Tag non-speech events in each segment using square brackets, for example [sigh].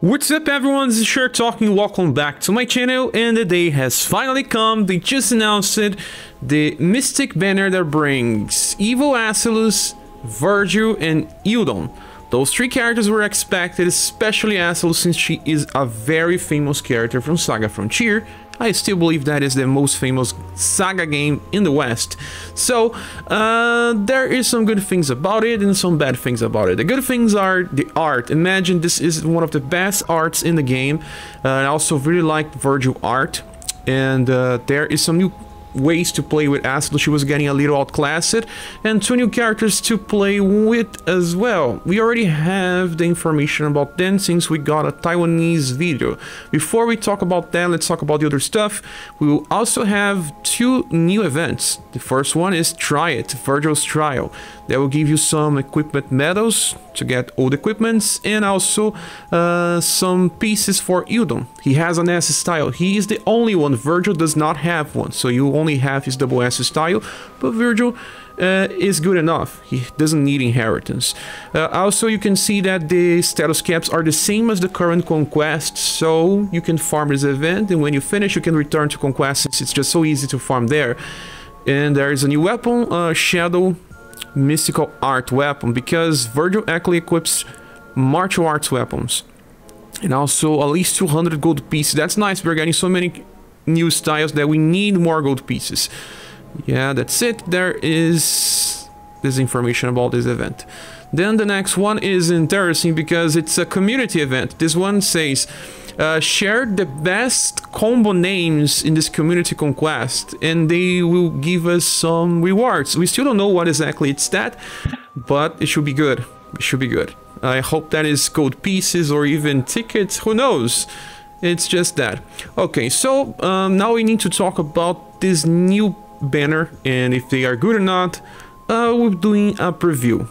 What's up everyone, this is Scher Talking, welcome back to my channel and the day has finally come, they just announced it, the Mystic banner that brings Evil Asellus, Virgil and Ildon. Those three characters were expected, especially Asellus since she is a very famous character from Saga Frontier, I still believe that is the most famous Saga game in the West. So, uh, there is some good things about it and some bad things about it. The good things are the art. Imagine this is one of the best arts in the game. Uh, I also really like Virgil art. And uh, there is some new ways to play with Asellus, she was getting a little outclassed, and two new characters to play with as well. We already have the information about them since we got a Taiwanese video. Before we talk about that, let's talk about the other stuff. We will also have two new events. The first one is Try It, Virgil's Trial. That will give you some equipment medals to get old equipments and also uh, some pieces for Ildon. He has an S style. He is the only one. Virgil does not have one. So you only have his double S style. But Virgil uh, is good enough. He doesn't need inheritance. Uh, also, you can see that the status caps are the same as the current conquest, so you can farm this event, and when you finish, you can return to conquest since it's just so easy to farm there. And there is a new weapon, uh, Shadow mystical art weapon because Virgil actually equips martial arts weapons. And also at least 200 gold pieces. That's nice. We're getting so many new styles that we need more gold pieces. Yeah, that's it. There is this information about this event. Then the next one is interesting because it's a community event. This one says uh, share the best combo names in this community conquest and they will give us some rewards. We still don't know what exactly it's that, but it should be good. It should be good. I hope that is gold pieces or even tickets, who knows? It's just that. Okay, so um, now we need to talk about this new banner and if they are good or not. Uh, we're doing a preview.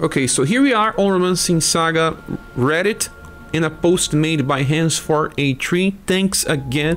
Okay, so here we are on Romancing Saga Reddit in a post made by Hans for a tree. Thanks again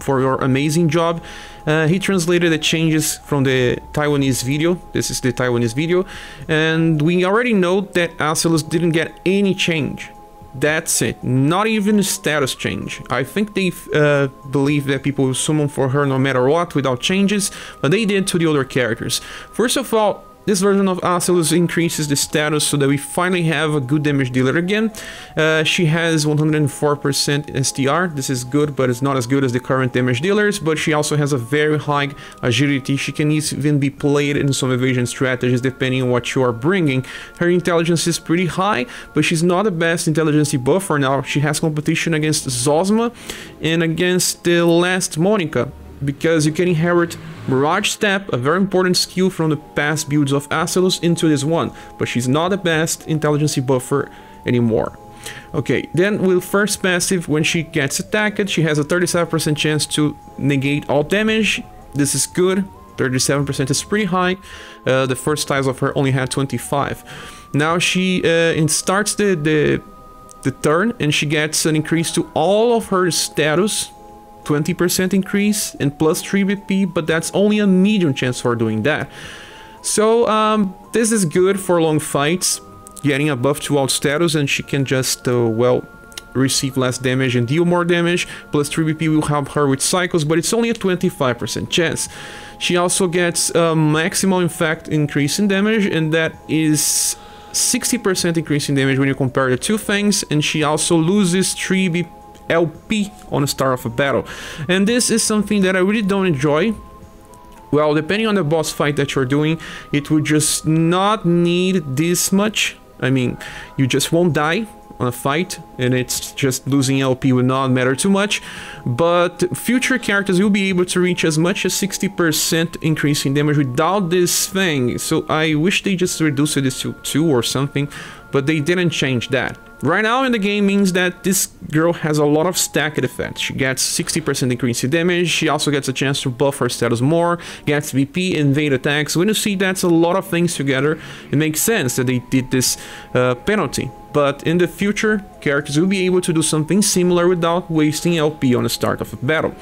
for your amazing job. Uh, he translated the changes from the Taiwanese video. This is the Taiwanese video. And we already know that Asellus didn't get any change. That's it. Not even a status change. I think they uh, believe that people will summon for her no matter what without changes, but they did to the other characters. First of all, this version of Asellus increases the status so that we finally have a good damage dealer again. Uh, she has 104% STR, this is good, but it's not as good as the current damage dealers, but she also has a very high agility. She can even be played in some evasion strategies depending on what you are bringing. Her intelligence is pretty high, but she's not the best intelligence buffer now. She has competition against Zozma and against the last Monica because you can inherit Mirage Step, a very important skill from the past builds of Asellus into this one, but she's not the best intelligence buffer anymore. Okay, then with first passive, when she gets attacked, she has a 37% chance to negate all damage. This is good, 37% is pretty high. Uh, the first tiles of her only had 25. Now she uh, starts the, the, the turn and she gets an increase to all of her status 20% increase and plus 3 BP, but that's only a medium chance for doing that. So um, this is good for long fights, getting a buff to alt status and she can just, uh, well, receive less damage and deal more damage. Plus 3 BP will help her with cycles, but it's only a 25% chance. She also gets a maximum effect increase in damage and that is 60% increase in damage when you compare the two things and she also loses 3 BP LP on the start of a battle. And this is something that I really don't enjoy. Well, depending on the boss fight that you're doing, it would just not need this much. I mean, you just won't die on a fight and it's just losing LP would not matter too much but future characters will be able to reach as much as 60% increase in damage without this thing so I wish they just reduced this to 2 or something but they didn't change that. Right now in the game means that this girl has a lot of stacked effects. She gets 60% increase in damage, she also gets a chance to buff her status more, gets BP, invade attacks. When you see that's a lot of things together, it makes sense that they did this uh, penalty. But in the future, characters will be able to do something similar without wasting LP on start of a battle.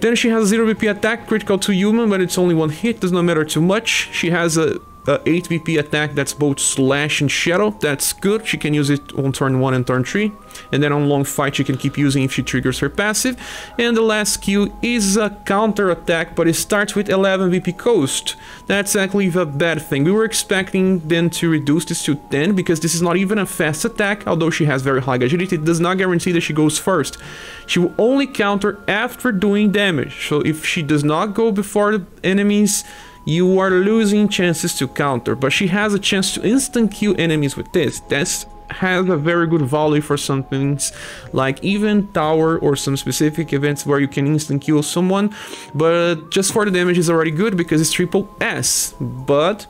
Then she has 0 BP attack, critical to human, but it's only one hit, does not matter too much. She has a uh, 8 BP attack that's both Slash and Shadow. That's good. She can use it on turn 1 and turn 3. And then on long fight she can keep using if she triggers her passive. And the last skill is a counter attack, but it starts with 11 BP coast. That's actually the bad thing. We were expecting then to reduce this to 10 because this is not even a fast attack, although she has very high agility. It does not guarantee that she goes first. She will only counter after doing damage. So if she does not go before the enemies, you are losing chances to counter, but she has a chance to instant kill enemies with this. That's has a very good value for some things like even tower or some specific events where you can instant kill someone but just for the damage is already good because it's triple S. But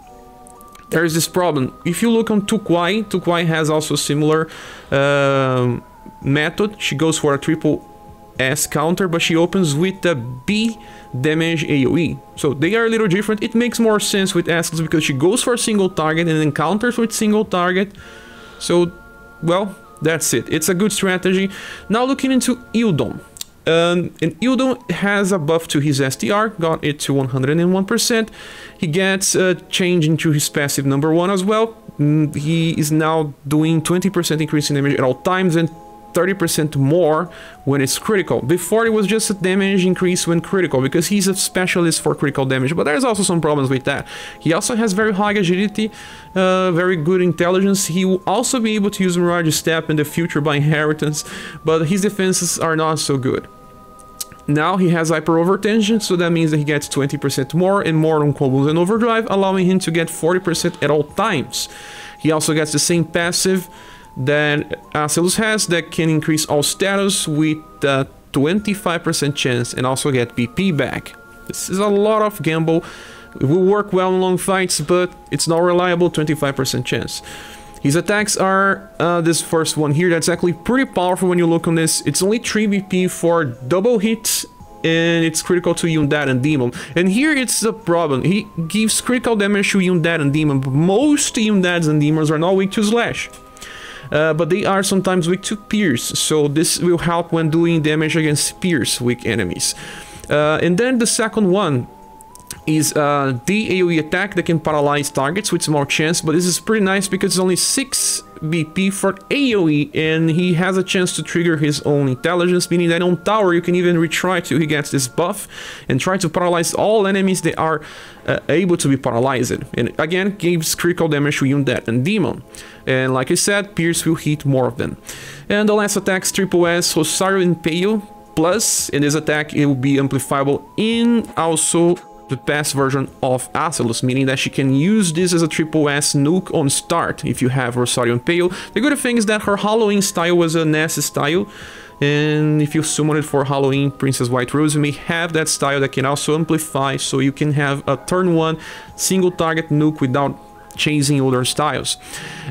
there's this problem. If you look on Tu Kwai Tukwai has also similar uh, method. She goes for a triple S counter but she opens with a B damage AoE. So they are a little different. It makes more sense with Asellus because she goes for a single target and then counters with single target. So, well, that's it. It's a good strategy. Now looking into Ildon. Um, and has a buff to his STR, got it to 101%. He gets a change into his passive number 1 as well. Mm, he is now doing 20% increase in damage at all times and 30% more when it's critical. Before it was just a damage increase when critical because he's a specialist for critical damage, but there's also some problems with that. He also has very high agility, uh, very good intelligence. He will also be able to use Mirage Step in the future by inheritance, but his defenses are not so good. Now he has Hyper Overtension, so that means that he gets 20% more and more on combos and overdrive, allowing him to get 40% at all times. He also gets the same passive that Asellus has that can increase all status with a 25% chance and also get BP back. This is a lot of gamble. It will work well in long fights, but it's not reliable, 25% chance. His attacks are uh, this first one here, that's actually pretty powerful when you look on this. It's only 3 BP for double hits and it's critical to Undead and Demon. And here it's the problem. He gives critical damage to Undead and Demon, but most Undeads and Demons are not weak to Slash uh, but they are sometimes weak to Pierce, so this will help when doing damage against Pierce weak enemies. Uh, and then the second one is uh, the AoE attack that can paralyze targets with small chance, but this is pretty nice because it's only 6 BP for AoE and he has a chance to trigger his own intelligence, meaning that on tower you can even retry till he gets this buff and try to paralyze all enemies that are uh, able to be paralyzed. And again, gives critical damage to Undead and Demon. And like I said, Pierce will hit more of them. And the last attack is Triple S, Rosario plus in this attack it will be amplifiable in also the past version of Asellus, meaning that she can use this as a triple S nuke on start if you have Rosario Impale. The good thing is that her Halloween style was a Ness style, and if you summon it for Halloween Princess White Rose, you may have that style that can also amplify, so you can have a turn 1 single target nuke without chasing other styles.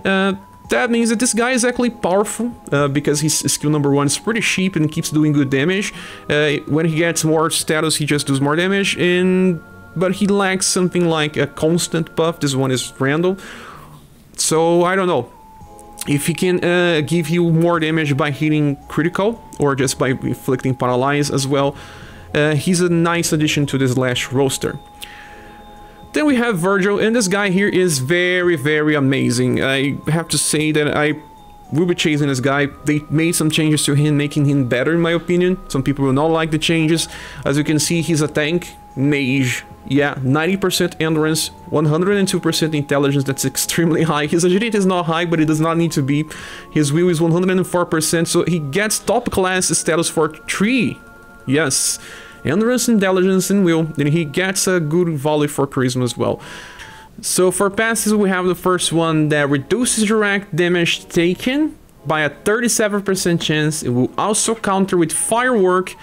Uh, that means that this guy is actually powerful uh, because his skill number one is pretty cheap and keeps doing good damage. Uh, when he gets more status, he just does more damage, and but he lacks something like a constant buff. This one is random, so I don't know if he can uh, give you more damage by hitting critical or just by inflicting paralyze as well. Uh, he's a nice addition to this Lash roster. Then we have Virgil, and this guy here is very, very amazing. I have to say that I will be chasing this guy. They made some changes to him, making him better in my opinion. Some people will not like the changes. As you can see, he's a tank, mage. Yeah, 90% endurance, 102% intelligence, that's extremely [laughs] high. His agility is not high, but it does not need to be. His will is 104%, so he gets top class status for 3. Yes endurance, intelligence, and will, then he gets a good volley for charisma as well. So for passes, we have the first one that reduces direct damage taken by a 37% chance. It will also counter with firework,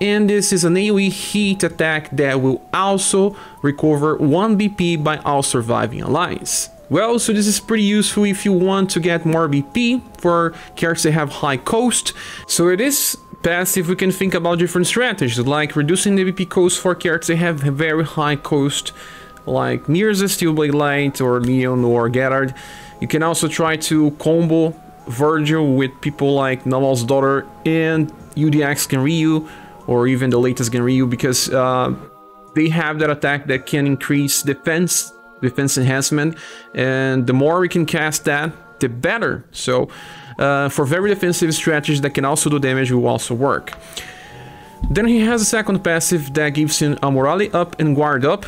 and this is an AoE heat attack that will also recover 1 BP by all surviving allies. Well, so this is pretty useful if you want to get more BP for characters that have high cost. So it is passive, we can think about different strategies, like reducing the BP cost for characters that have very high cost, like Mirza, Steelblade Light, or Leon, or Gerard. You can also try to combo Virgil with people like Namal's daughter and UDX Genryu, or even the latest Genryu, because uh, they have that attack that can increase defense defense enhancement, and the more we can cast that, the better. So uh, for very defensive strategies that can also do damage will also work. Then he has a second passive that gives him a morale up and guard up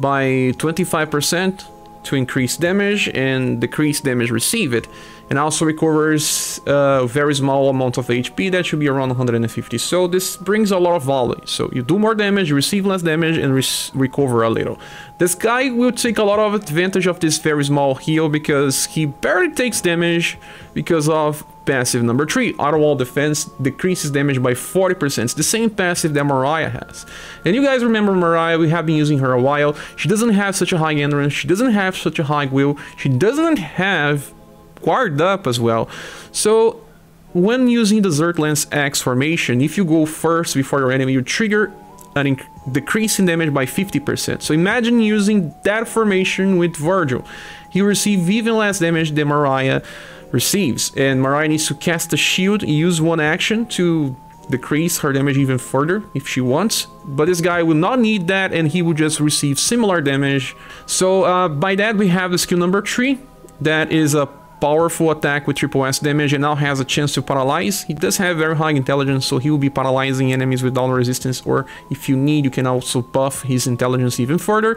by 25% to increase damage and decrease damage received and also recovers uh, a very small amount of HP that should be around 150 so this brings a lot of value. So you do more damage you receive less damage and re recover a little. This guy will take a lot of advantage of this very small heal because he barely takes damage because of passive number 3 auto wall defense decreases damage by 40% it's the same passive that Mariah has. And you guys remember Mariah we have been using her a while. She doesn't have such a high endurance she doesn't have such a high will. She doesn't have guard up as well. So when using Desert Lance X formation, if you go first before your enemy, you trigger an decrease in damage by 50%. So imagine using that formation with Virgil. He receives even less damage than Mariah receives. And Mariah needs to cast a shield, use one action to decrease her damage even further if she wants. But this guy will not need that and he will just receive similar damage. So uh, by that we have the skill number 3. That is a powerful attack with triple S damage and now has a chance to paralyze. He does have very high intelligence, so he will be paralyzing enemies without resistance, or if you need, you can also buff his intelligence even further.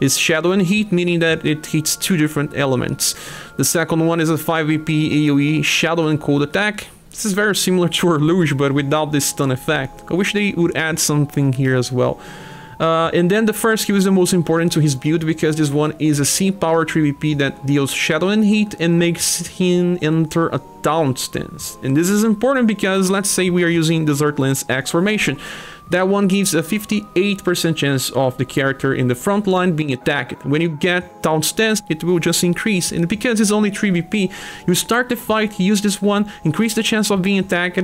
It's Shadow and Heat, meaning that it hits two different elements. The second one is a 5 BP AoE Shadow and Cold attack. This is very similar to Orlouge, but without this stun effect. I wish they would add something here as well. Uh, and then the first skill is the most important to his build because this one is a C power 3BP that deals Shadow and Heat and makes him enter a taunt stance. And this is important because let's say we are using Desert Lance X formation. That one gives a 58% chance of the character in the front line being attacked. When you get taunt stance, it will just increase. And because it's only 3BP, you start the fight, use this one, increase the chance of being attacked,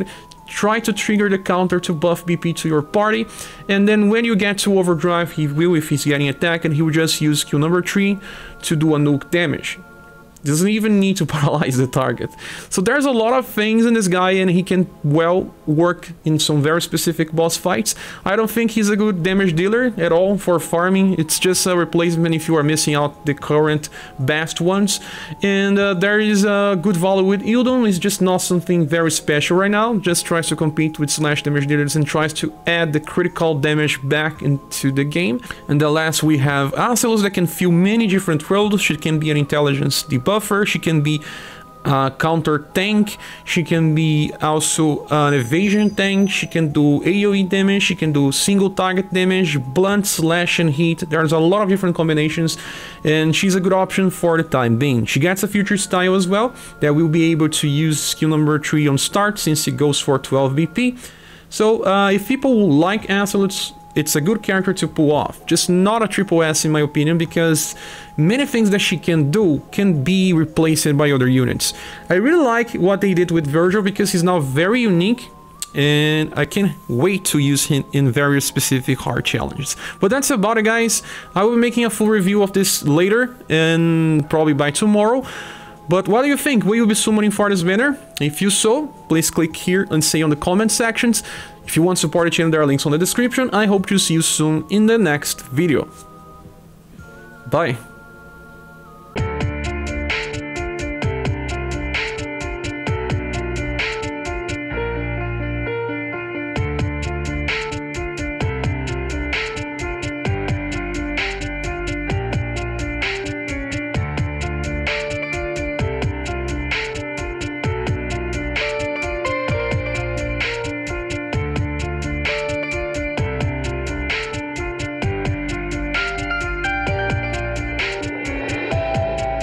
try to trigger the counter to buff BP to your party, and then when you get to overdrive, he will if he's getting attacked, and he will just use skill number 3 to do a nuke damage doesn't even need to [laughs] paralyze the target. So there's a lot of things in this guy and he can well work in some very specific boss fights. I don't think he's a good damage dealer at all for farming. It's just a replacement if you are missing out the current best ones. And uh, there is a good value with Ildon. It's just not something very special right now. Just tries to compete with slash damage dealers and tries to add the critical damage back into the game. And the last we have Asellus that can fill many different roles. She can be an intelligence debug buffer, she can be a counter tank, she can be also an evasion tank, she can do AoE damage, she can do single target damage, blunt, slash and heat, there's a lot of different combinations and she's a good option for the time being. She gets a future style as well that will be able to use skill number 3 on start since it goes for 12 BP. So uh, if people like Absolutes it's a good character to pull off. Just not a triple S in my opinion because many things that she can do can be replaced by other units. I really like what they did with Virgil because he's now very unique and I can't wait to use him in various specific hard challenges. But that's about it guys. I will be making a full review of this later and probably by tomorrow. But what do you think? Will you be summoning for this banner? If you so, please click here and say on the comment sections. If you want to support the channel, there are links on the description. I hope to see you soon in the next video. Bye!